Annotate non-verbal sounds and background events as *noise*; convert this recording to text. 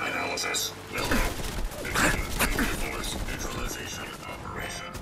Analysis. Building. *laughs* Force neutralization operation.